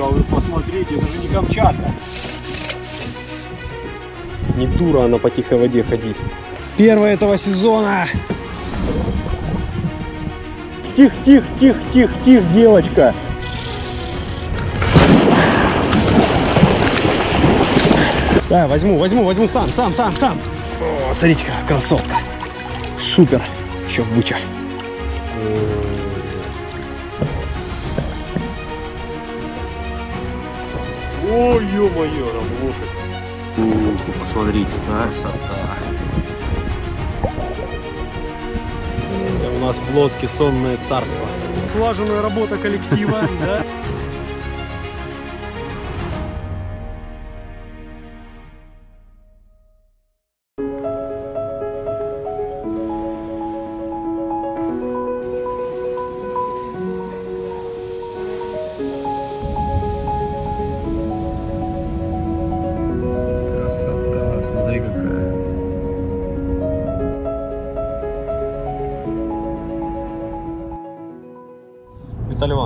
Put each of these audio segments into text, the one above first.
а вы посмотрите, это же не Камчатка. Не дура она по тихой воде ходить. Первое этого сезона. Тих, тих, тих, тих, тих, девочка. Да, возьму, возьму, возьму сам, сам, сам, сам. О, смотрите, какая красотка. Супер. Еще быча. Ой, ё-моё, работает. Посмотрите, красота. У нас в лодке сонное царство. Слаженная работа коллектива, да?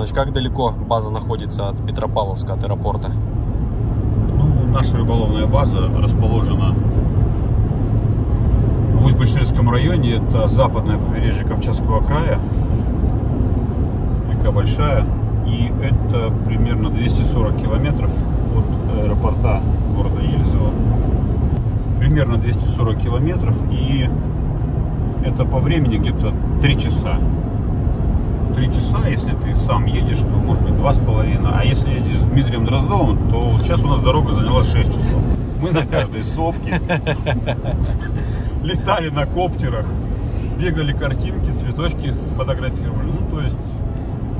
Иванович, как далеко база находится от Петропавловска, от аэропорта? Ну, наша рыболовная база расположена в Усть-Большерском районе. Это западное побережье Камчатского края. Река большая. И это примерно 240 километров от аэропорта города Елизово. Примерно 240 километров. И это по времени где-то 3 часа. Три часа, если ты сам едешь, то может быть два с половиной. А если едешь с Дмитрием Дроздовым, то сейчас у нас дорога заняла 6 часов. Мы на каждой сопке летали на коптерах, бегали картинки, цветочки фотографировали. Ну, то есть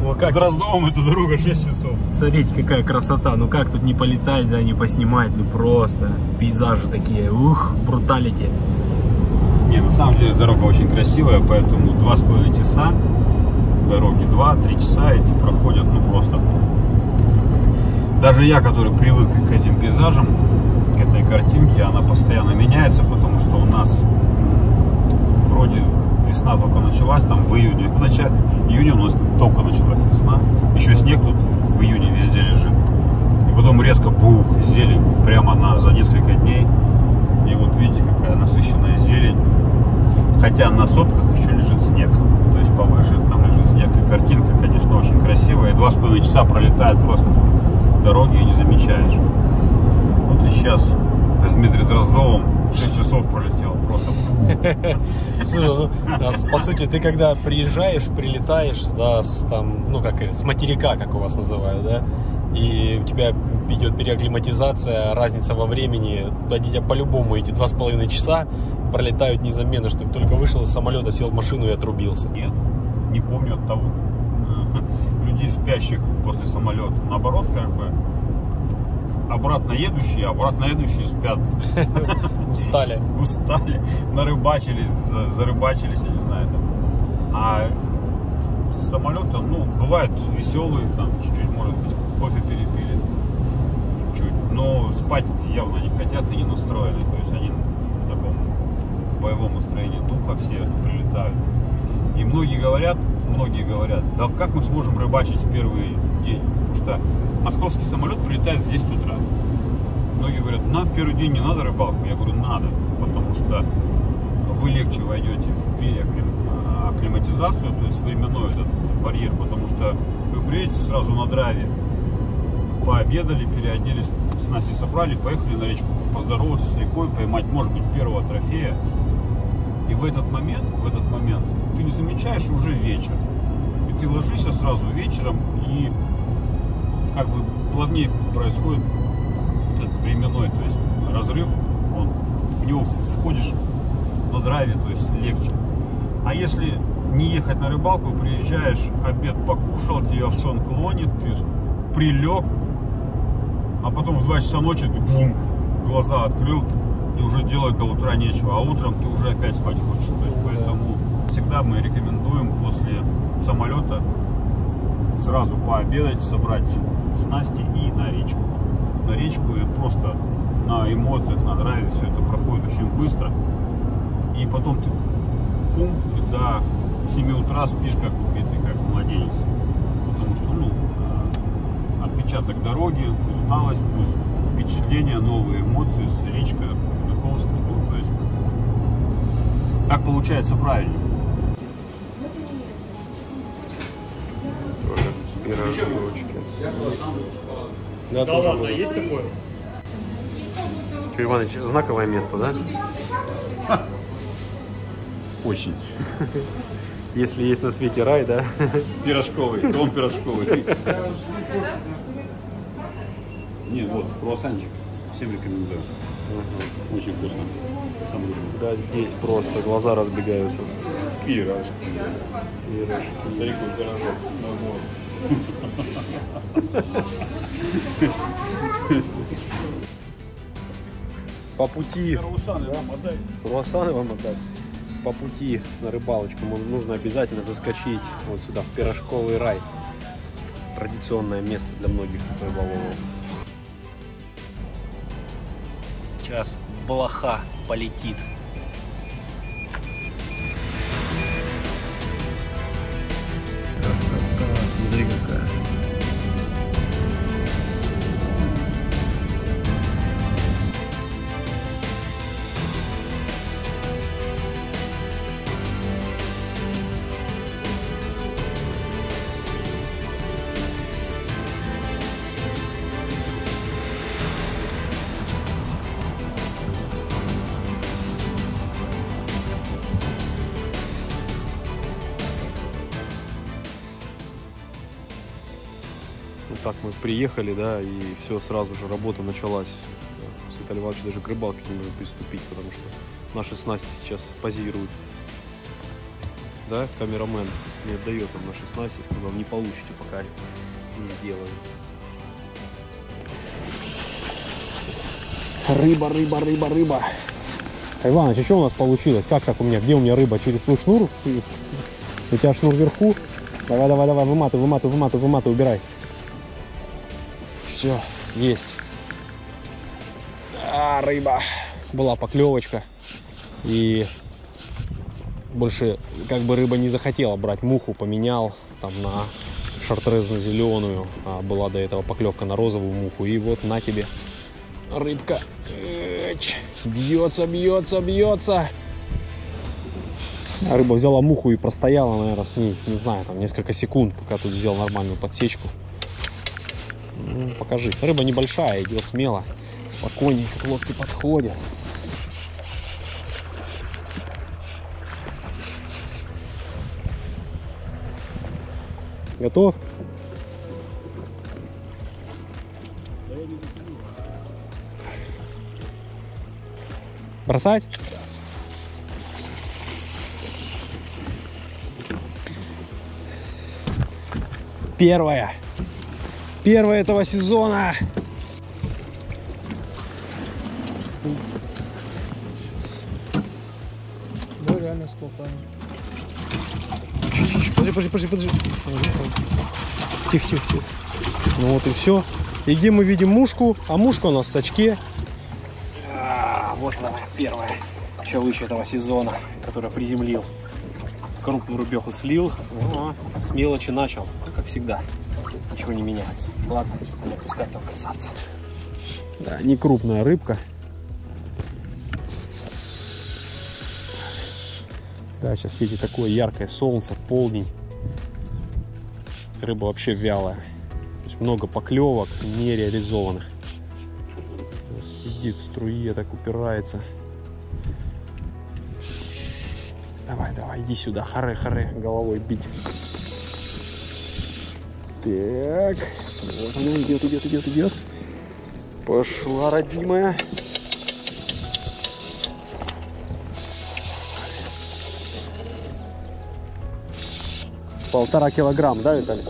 Ну а с как? Дроздовым эта дорога 6 часов. Смотрите, какая красота. Ну как тут не полетать, да, не поснимать, ну просто. Пейзажи такие, ух, бруталити. Не, на самом деле дорога очень красивая, поэтому два с половиной часа дороги, два-три часа эти проходят, ну просто. Даже я, который привык к этим пейзажам, к этой картинке, она постоянно меняется, потому что у нас вроде весна только началась, там в июне, в начале июня у нас только началась весна, еще снег тут в июне везде лежит. И потом резко бух, зелень прямо на, за несколько дней. И вот видите, какая насыщенная зелень. Хотя на сопках еще лежит снег. То есть повыше там лежит снег. И картинка, конечно, очень красивая. Два с половиной часа пролетает просто дороги не замечаешь. Вот и сейчас с Дмитрием Дроздовым 6 часов пролетел. Просто Слушай, ну, а по сути, ты когда приезжаешь, прилетаешь, да, с там, ну как с материка, как у вас называют, да, и у тебя идет переакклиматизация, разница во времени, они тебя по-любому эти два с половиной часа пролетают незаметно, что ты только вышел из самолета, сел в машину и отрубился. нет. Не помню от того э, людей, спящих после самолета. Наоборот, как бы обратно едущие, обратно едущие спят. Устали. устали, нарыбачились, за- зарыбачились, я не знаю, там. А с самолета, ну, бывают веселые, там, чуть-чуть, может быть, кофе перепили, чуть-чуть, но спать явно не хотят и не настроены, то есть они в таком боевом настроении духа все прилетают. И многие говорят, многие говорят, да как мы сможем рыбачить в первый день? Потому что московский самолет прилетает в 10 утра. Многие говорят, нам в первый день не надо рыбалку. Я говорю, надо, потому что вы легче войдете в переакклиматизацию, то есть временной этот барьер, потому что вы приедете сразу на драйве, пообедали, переоделись, снасти собрали, поехали на речку поздороваться с рекой, поймать, может быть, первого трофея. И в этот момент, в этот момент ты не замечаешь уже вечер. И ты ложишься сразу вечером, и как бы плавнее происходит этот временной, то есть разрыв, он, в него входишь на драйве, то есть легче. А если не ехать на рыбалку, приезжаешь, обед покушал, тебя в сон клонит, ты прилег, а потом в 2 часа ночи ты бум, глаза открыл, и уже делать до утра нечего, а утром ты уже опять спать хочешь. То есть поэтому всегда мы рекомендуем после самолета сразу пообедать, собрать снасти и на речку. На речку и просто на эмоциях, на драйве все это проходит очень быстро. И потом ты пум, и до 7 утра спишь как убитый, как младенец. Потому что, ну, э, от отпечаток дороги, усталость, плюс впечатления, новые эмоции, речка, знакомство. Ну, то есть так получается правильно. Пирожочки. Да, да ладно, есть такое? Юрий Иванович, знаковое место, да? Очень. Если есть на свете рай, да? Пирожковый, дом пирожковый. Нет, вот, круассанчик. Всем рекомендую. Очень вкусно. Да, здесь просто глаза разбегаются. Пирожки. Пирожки. Далеко пирожок. По пути Круассаны вам круассаны вам отдать. По пути на рыбалочку нужно обязательно заскочить вот сюда, в пирожковый рай. Традиционное место для многих рыболовов. Сейчас блоха полетит. Мы приехали, да, и все, сразу же работа началась. С Иванович даже к рыбалке не может приступить, потому что наши снасти сейчас позируют. Да, камерамен не отдает нам наши снасти, сказал, не получите, пока не сделаю. Рыба, рыба, рыба, рыба. Иваныч, а что у нас получилось? Как так у меня? Где у меня рыба? Через твой шнур? У тебя шнур вверху? Давай, давай, давай, выматывай, выматывай, выматывай, выматывай, убирай. Все, есть. А, рыба. Была поклевочка. И больше как бы рыба не захотела брать муху, поменял там на шартрезно-зеленую. А была до этого поклевка на розовую муху. И вот на тебе рыбка. Эч, бьется, бьется, бьется. А Рыба взяла муху и простояла, наверное, с ней, не знаю, там несколько секунд, пока тут сделал нормальную подсечку. Ну. Рыба небольшая, идет смело, спокойненько к лодке подходит. Готов? Бросать? Первая. Первая этого сезона. Да, реально с колпами. Чуть-чуть, Подожди, подожди, подожди, подожди. Тихо, тихо, тихо. Ну вот и все. И где мы видим мушку? А мушка у нас в сачке. А, вот она, первая чалыч этого сезона, которая приземлил. Крупную рубеху слил. Ну, а с мелочи начал, как всегда. Ничего не меняется. Ладно, надо пускать этого красавца. Да, не крупная рыбка. Да, сейчас светит такое яркое солнце, полдень. Рыба вообще вялая. То есть много поклевок, не реализованных. Сидит в струе, так упирается. Давай, давай, иди сюда, харе, харе, головой бить. Так, вот она идет, идет, идет, идет. Пошла, родимая. Полтора килограмм, да, Виталий?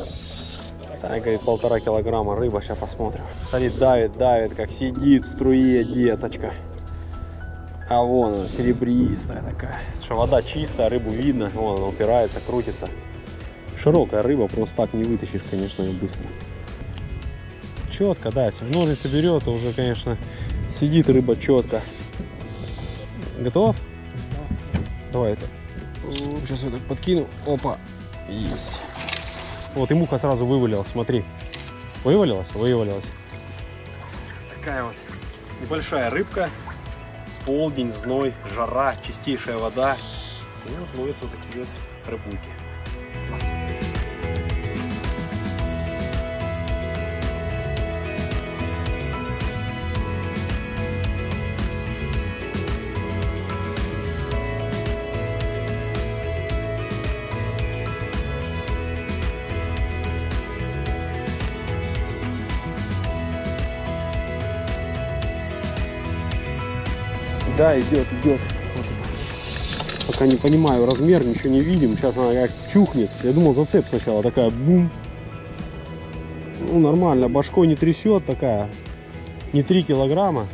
Таня говорит, полтора килограмма рыба, сейчас посмотрим. Смотри, давит, давит, как сидит в струе деточка. А вон она, серебристая такая. Что вода чистая, рыбу видно, вон она упирается, крутится. Широкая рыба, просто так не вытащишь, конечно, ее быстро. Четко, да, если в ножницы берет, то уже, конечно, сидит рыба четко. Готов? Давай это. Сейчас я так подкину. Опа. Есть. Вот и муха сразу вывалила, смотри. Вывалилась? Вывалилась. Такая вот небольшая рыбка. Полдень, зной, жара, чистейшая вода. И вот ловятся вот такие вот рыбульки. Да, идет, идет. Пока не понимаю размер, ничего не видим. Сейчас она как чухнет. Я думал, зацеп сначала такая бум. Ну, нормально, башкой не трясет такая. Не 3 килограмма.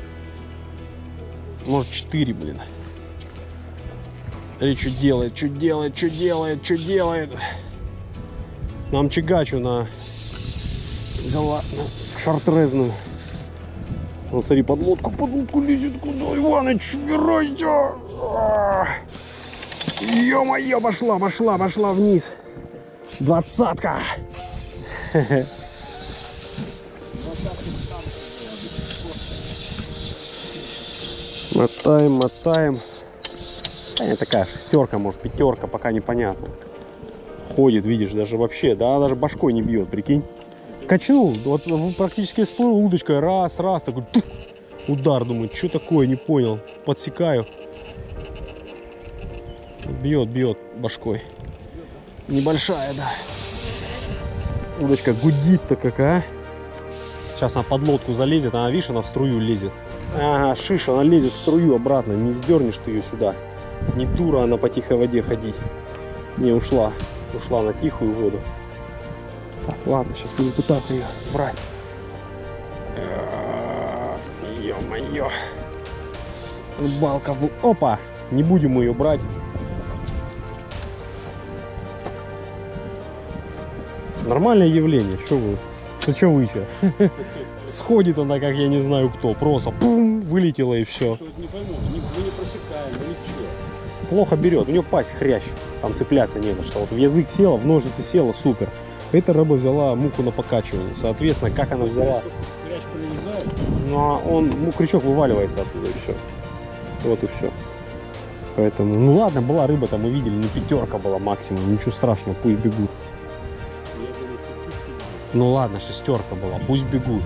Может 4, блин. Смотри, что делает, что делает, что делает, что делает. Нам чигачу на взяла шартрезную. Он, смотри, под лодку, под лодку лезет. Куда, Иваныч, убирайся! Ё-моё, пошла, пошла, пошла вниз. Двадцатка. Мотаем, мотаем. Да, не такая шестерка, может пятерка, пока непонятно. Ходит, видишь, даже вообще, да, даже башкой не бьет, прикинь. Качнул, вот практически всплыл удочкой, раз, раз, такой тух, удар, думаю, что такое, не понял, подсекаю. Бьет, бьет башкой. Небольшая, да. Удочка гудит-то какая. Сейчас она под лодку залезет, она, видишь, она в струю лезет. Ага, шиша, она лезет в струю обратно, не сдернешь ты ее сюда. Не дура она по тихой воде ходить. Не ушла, ушла на тихую воду. Ладно, сейчас буду пытаться ее брать. Ё-моё. Балка в... Опа! Не будем ее брать. Нормальное явление, что вы? Ну что вы еще? Сходит она, как я не знаю кто, просто пум, вылетела и все. не пойму, мы не, просекаем, ничего. Плохо берет, у нее пасть хрящ, там цепляться не за что. Вот в язык села, в ножницы села, супер. Эта рыба взяла муку на покачивание. Соответственно, как она взяла? А он, ну, крючок вываливается оттуда все. Вот и все. Поэтому, ну ладно, была рыба, там мы видели, ну пятерка была максимум, ничего страшного, пусть бегут. Ну ладно, шестерка была, пусть бегут.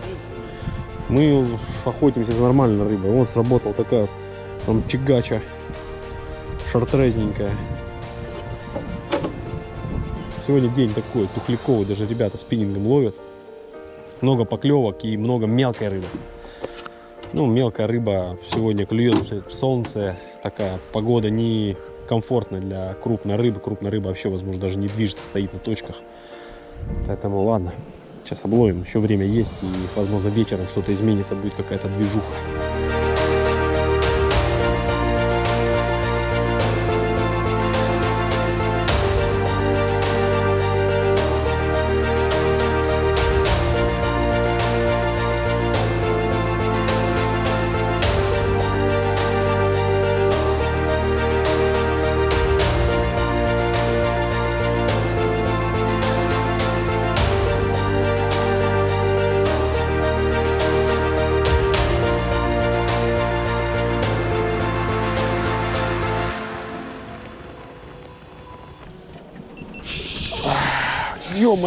Мы охотимся за нормальной рыбой. Вот сработал такая там чигача шартрезненькая. Сегодня день такой, тухляковый, даже ребята спиннингом ловят. Много поклевок и много мелкой рыбы. Ну, мелкая рыба сегодня клюет, солнце, такая погода не комфортная для крупной рыбы. Крупная рыба вообще, возможно, даже не движется, стоит на точках. Поэтому ладно, сейчас обловим, еще время есть, и, возможно, вечером что-то изменится, будет какая-то движуха.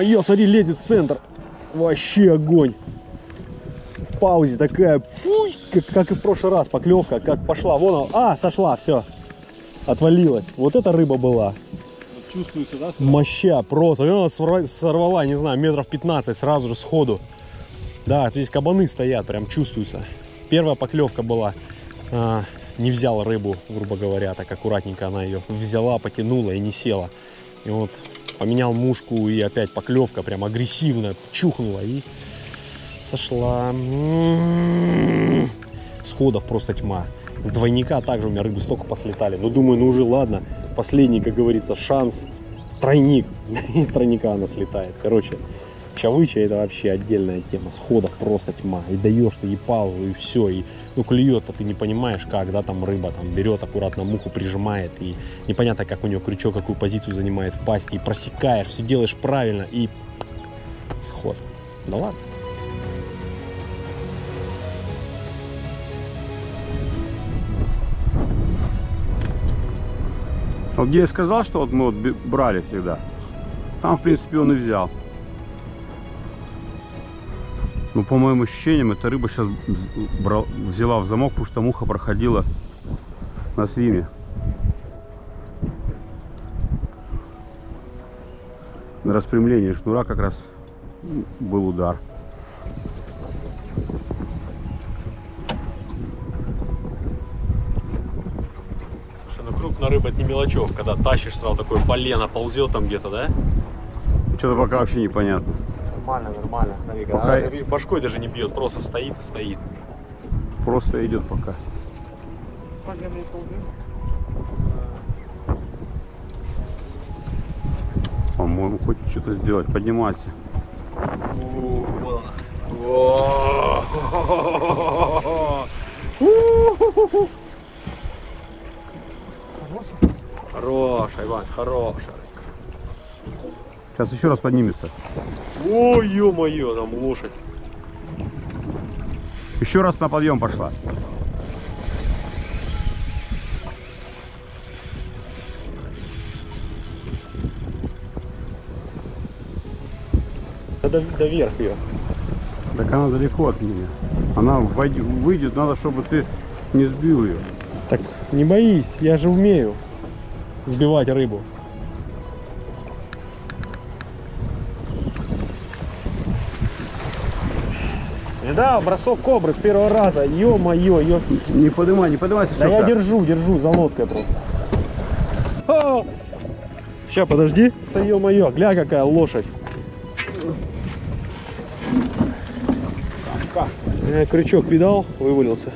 Ё-моё, смотри, лезет в центр. Вообще огонь. В паузе такая, фуй, как, как и в прошлый раз, поклевка, как пошла. Вон она, а, сошла, все. Отвалилась. Вот эта рыба была. Вот чувствуется, да? сразу? Моща просто. Она сорва- сорвала, не знаю, метров 15 сразу же сходу. Да, здесь кабаны стоят, прям чувствуется. Первая поклевка была. а, не взяла рыбу, грубо говоря, так аккуратненько она ее взяла, потянула и не села. И вот поменял мушку и опять поклевка прям агрессивная, чухнула и сошла. М-м-м. Сходов просто тьма. С двойника также у меня рыбы столько послетали. Но думаю, ну уже ладно. Последний, как говорится, шанс. Тройник. Из тройника она слетает. Короче, Чавыча это вообще отдельная тема, Схода просто тьма. И даешь ты ей паузу, и все. И ну клюет-то ты не понимаешь, как, да, там рыба там берет аккуратно муху, прижимает, и непонятно, как у нее крючок, какую позицию занимает в пасти, и просекаешь, все делаешь правильно, и сход. Да ладно. А я сказал, что вот мы вот брали всегда. Там, в принципе, он и взял. Ну, по моим ощущениям, эта рыба сейчас взяла в замок, потому что муха проходила на свиме. На распрямлении шнура как раз был удар. Слушай, ну крупная рыба это не мелочев, когда тащишь сразу такое полено ползет там где-то, да? Что-то пока вообще непонятно. Нормально, нормально. Смотри, Пока- она даже башкой даже не бьет, просто стоит и стоит. Просто идет пока. По-моему, хочет что-то сделать. Подниматься. Хорошая, Иван, хорошая. Сейчас еще раз поднимется. Ой, ё-моё, там лошадь. Еще раз на подъем пошла. До, до верх ее. Так она далеко от меня. Она войдет- выйдет, надо, чтобы ты не сбил ее. Так не боись, я же умею сбивать рыбу. Да, бросок кобры с первого раза. Ё-моё, ё... Не поднимай, не поднимайся. Да я держу, держу за лодкой просто. Сейчас, подожди. Да ё-моё, гля какая лошадь. Я крючок видал, вывалился.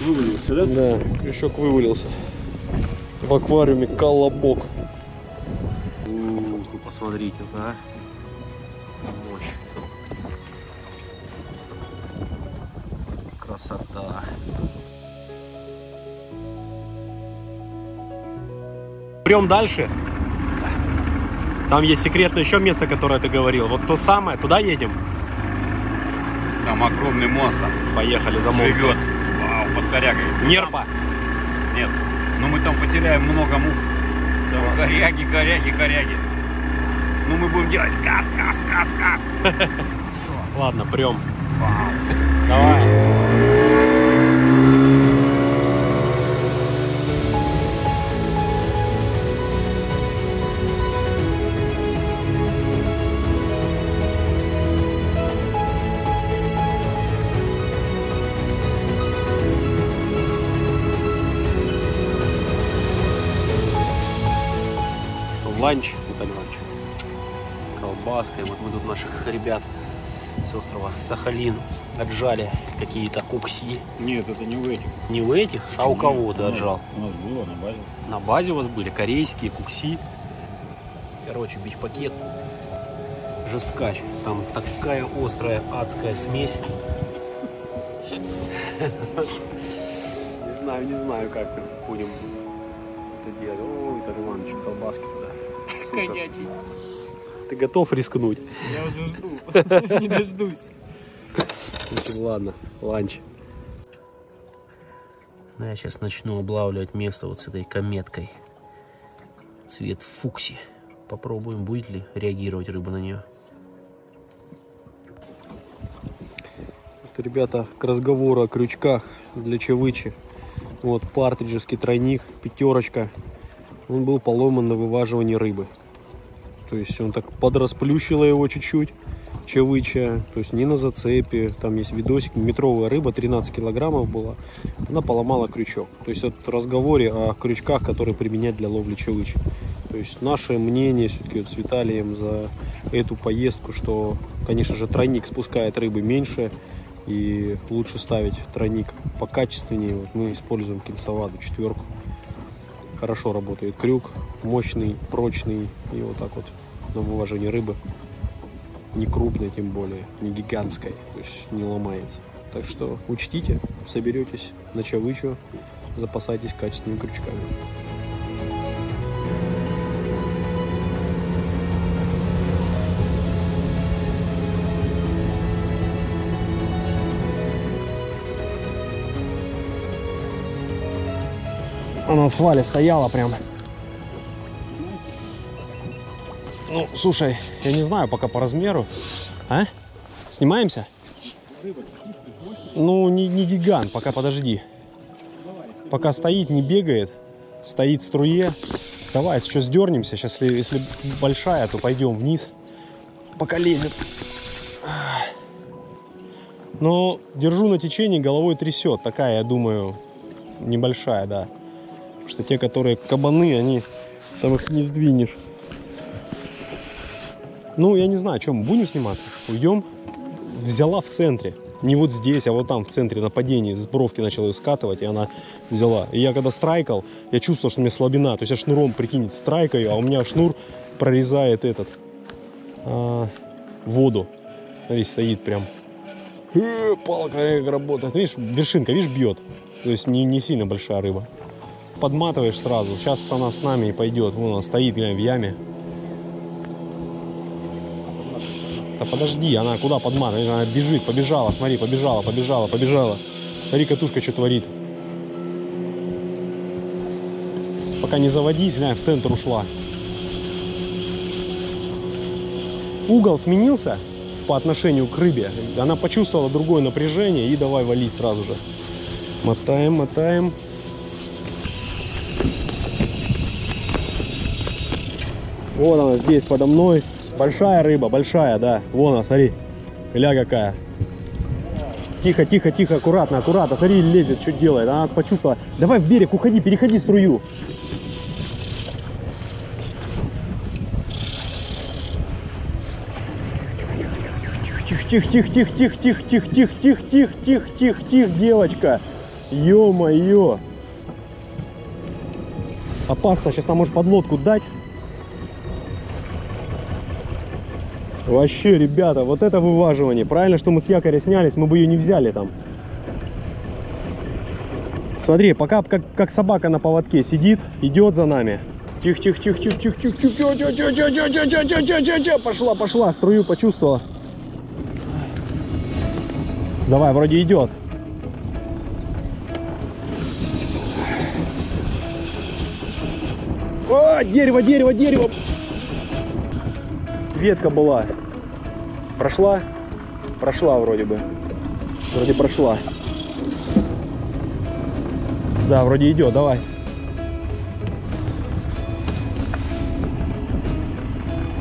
Вывалился, да? Да, крючок вывалился. В аквариуме колобок. Посмотрите, да? Мощь. Красота. Прям дальше. Там есть секретное еще место, которое ты говорил. Вот то самое, туда едем. Там огромный монстр. Поехали за монстром. Живет. Вау, под корягой. Нерпа. Нет. Но мы там потеряем много мух. Коряги, коряги, коряги. Ну мы будем делать каст, каст, каст, каст. Ладно, прям. Вау. Давай. Ланч, Виталий Иванович. Колбаской. Вот мы тут наших ребят с острова Сахалин отжали какие-то кукси. Нет, это не в этих. Не у этих, а у кого ты отжал? У нас было на базе. На базе у вас были корейские кукси. Короче, бич-пакет. Жесткач. Там такая острая адская смесь. Не знаю, не знаю, как будем это делать. Ой, Виталий Иванович, колбаски туда. Супер. Ты готов рискнуть? Я уже жду. Не дождусь. Общем, ладно, ланч. Ну, я сейчас начну облавливать место вот с этой кометкой. Цвет фукси. Попробуем, будет ли реагировать рыба на нее. Это, ребята, к разговору о крючках для чавычи. Вот партриджевский тройник, пятерочка. Он был поломан на вываживании рыбы. То есть он так подрасплющило его чуть-чуть. Чавыча, то есть не на зацепе. Там есть видосик, метровая рыба, 13 килограммов была. Она поломала крючок. То есть это разговоре о крючках, которые применять для ловли чавычи. То есть наше мнение все-таки вот с Виталием за эту поездку, что, конечно же, тройник спускает рыбы меньше, и лучше ставить тройник покачественнее. Вот мы используем кинсоваду четверку. Хорошо работает крюк, мощный, прочный и вот так вот на вывожении рыбы. Не крупной, тем более, не гигантской, то есть не ломается. Так что учтите, соберетесь на чавычу, запасайтесь качественными крючками. Она на свале стояла прям. Ну, слушай, я не знаю пока по размеру. А? Снимаемся? Ну, не, не гигант, пока подожди. Пока стоит, не бегает, стоит в струе. Давай, сейчас сдернемся. Сейчас, если, если большая, то пойдем вниз. Пока лезет. Но держу на течении, головой трясет. Такая, я думаю, небольшая, да. Потому что те, которые кабаны, они там их не сдвинешь. Ну, я не знаю, чем будем сниматься. Уйдем. Взяла в центре. Не вот здесь, а вот там в центре нападения с бровки начал ее скатывать, и она взяла. И я когда страйкал, я чувствовал, что у меня слабина. То есть я шнуром, прикинь, страйкаю, а у меня шнур прорезает этот а, воду. Смотри, стоит прям. Э, Палка работает. Видишь, вершинка, видишь, бьет. То есть не, не сильно большая рыба. Подматываешь сразу. Сейчас она с нами и пойдет. Вон она стоит, глянь, в яме. Да подожди, она куда подматывает? Она бежит, побежала, смотри, побежала, побежала, побежала. Смотри, катушка что творит. Пока не заводись, глянь, в центр ушла. Угол сменился по отношению к рыбе. Она почувствовала другое напряжение и давай валить сразу же. Мотаем, мотаем. Вот она здесь подо мной. Большая рыба, большая, да. Вон она, смотри. Ля какая. Тихо, тихо, тихо, аккуратно, аккуратно. Смотри, лезет, что делает. Она нас почувствовала. Давай в берег, уходи, переходи струю. Тихо, тихо, тихо, тихо, тихо, тихо, тихо, тихо, тихо, тихо, тихо, тихо, девочка. Ё-моё. Опасно, сейчас она может подлодку дать. Вообще, ребята, вот это вываживание. Правильно, что мы с якоря снялись, мы бы ее не взяли там. Смотри, пока как, как собака на поводке сидит, идет за нами. Тихо, тихо, тихо, тихо, тихо, тихо, тихо, тихо, тихо, тихо, тихо, тихо, тихо, тихо, тихо, тихо, пошла, пошла, струю почувствовала. Давай, вроде идет. О, дерево, дерево, дерево. Ветка была. Прошла? Прошла вроде бы. Вроде прошла. Да, вроде идет, давай.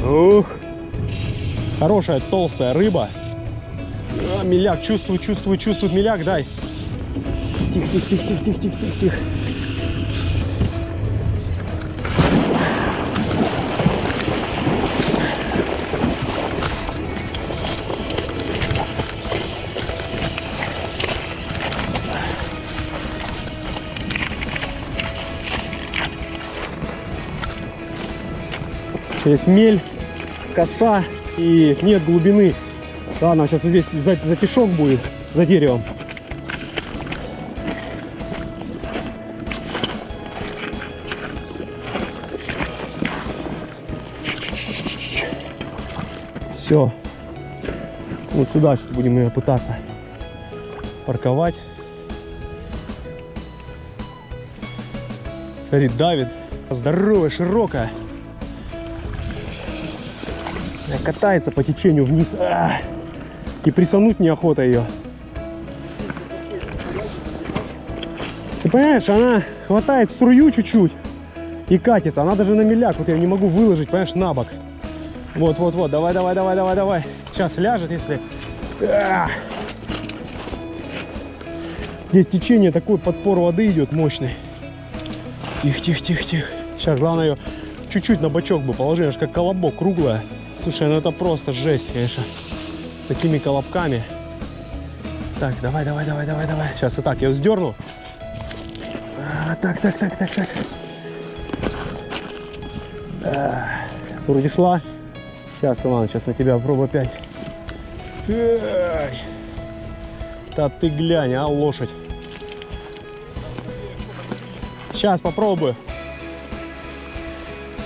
Ух. Хорошая толстая рыба. А, миляк, чувствую, чувствую, чувствует миляк, дай. Тихо, тихо, тихо, тихо, тихо, тихо, тихо, тихо. Здесь мель, коса и нет глубины. Ладно, сейчас вот здесь за, затишок будет, за деревом. Все. Вот сюда сейчас будем ее пытаться парковать. Смотри, давит. Здоровая, широкая. Катается по течению вниз. А! И присануть неохота ее. Ты понимаешь, она хватает струю чуть-чуть и катится. Она даже на миляк. Вот я не могу выложить, понимаешь, на бок. Вот, вот, вот. Давай, давай, давай, давай, давай. Сейчас ляжет, если... А! Здесь течение, такой подпор воды идет мощный. Тихо, тихо, тихо, тихо. Сейчас главное ее чуть-чуть на бочок бы положи, аж как колобок круглая. Слушай, ну это просто жесть, конечно. С такими колобками. Так, давай, давай, давай, давай, давай. Сейчас вот так, я сдерну. А, так, так, так, так, так. А, сейчас вроде шла. Сейчас, ладно, сейчас на тебя попробую опять. Ай. Да ты глянь, а, лошадь. Сейчас попробую.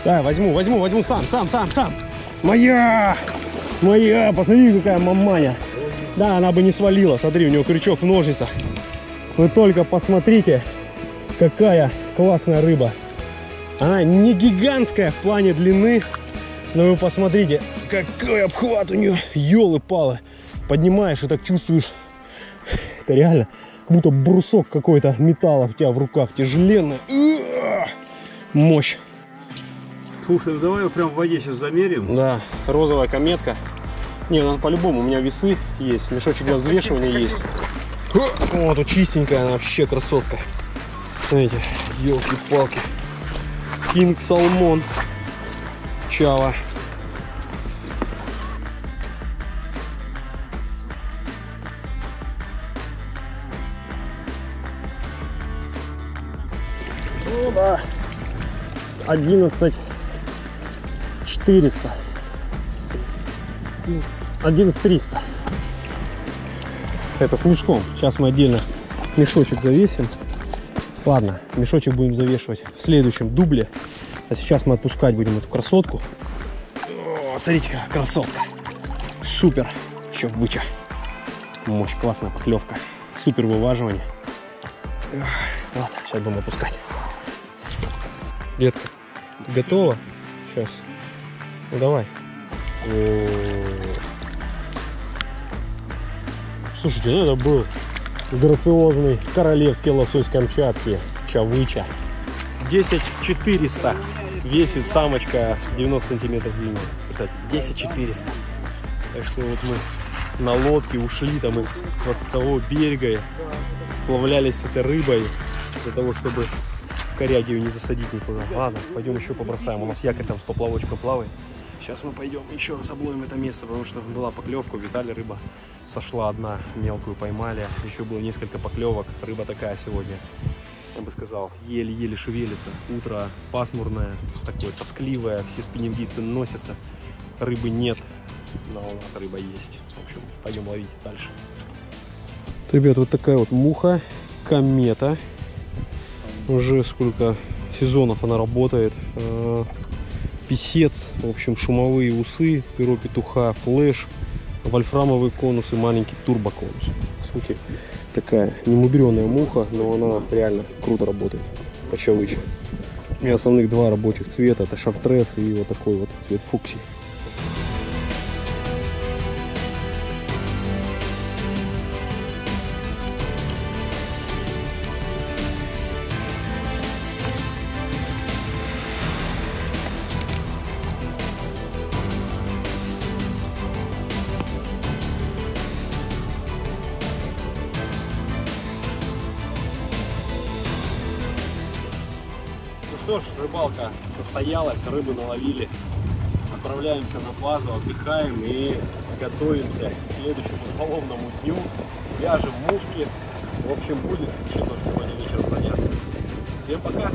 Да, возьму, возьму, возьму сам, сам, сам, сам. Моя! Моя! Посмотри, какая маманя. Да, она бы не свалила. Смотри, у нее крючок в ножницах. Вы только посмотрите, какая классная рыба. Она не гигантская в плане длины, Ну вы посмотрите, какой обхват у нее, елы-палы. Поднимаешь и так чувствуешь, это реально, как будто брусок какой-то металла у тебя в руках, тяжеленный. Мощь. Слушай, ну давай прям в воде сейчас замерим. Да, розовая кометка. Не, ну по-любому, у меня весы есть, мешочек для взвешивания есть. Вот, тут чистенькая, она вообще красотка. Смотрите, елки-палки. Кинг Салмон. Чава. Ну да. 11 400. 11 300. Это с мешком. Сейчас мы отдельно мешочек завесим. Ладно, мешочек будем завешивать в следующем дубле. А сейчас мы отпускать будем эту красотку. О, смотрите, какая красотка. Супер. Еще выча. Мощь, классная поклевка. Супер вываживание. Ладно, сейчас будем отпускать. Детка, готова? Сейчас. Ну давай. О. Слушайте, ну это был грациозный королевский лосось Камчатки. Чавыча. 10 400 весит самочка 90 сантиметров длины. Кстати, 10 400. Так что вот мы на лодке ушли там из вот того берега, сплавлялись с этой рыбой для того, чтобы ее не засадить никуда. Ладно, пойдем еще побросаем. У нас якорь там с поплавочком плавает. Сейчас мы пойдем еще раз обловим это место, потому что была поклевка, у Виталия рыба сошла одна, мелкую поймали. Еще было несколько поклевок. Рыба такая сегодня, я бы сказал, еле-еле шевелится. Утро пасмурное, такое тоскливое, все спиннингисты носятся. Рыбы нет, но у нас рыба есть. В общем, пойдем ловить дальше. Ребят, вот такая вот муха, комета. Уже сколько сезонов она работает. Писец, в общем, шумовые усы, перо петуха, флеш, вольфрамовый конус и маленький турбоконус. По сути, такая немудреная муха, но она реально круто работает. Почавыча. У меня основных два рабочих цвета. Это шартрес и вот такой вот цвет фукси. Ну что ж, рыбалка состоялась, рыбы наловили. Отправляемся на базу, отдыхаем и готовимся к следующему рыболовному дню. Вяжем мушки. В общем, будет чем нам сегодня вечером заняться. Всем пока!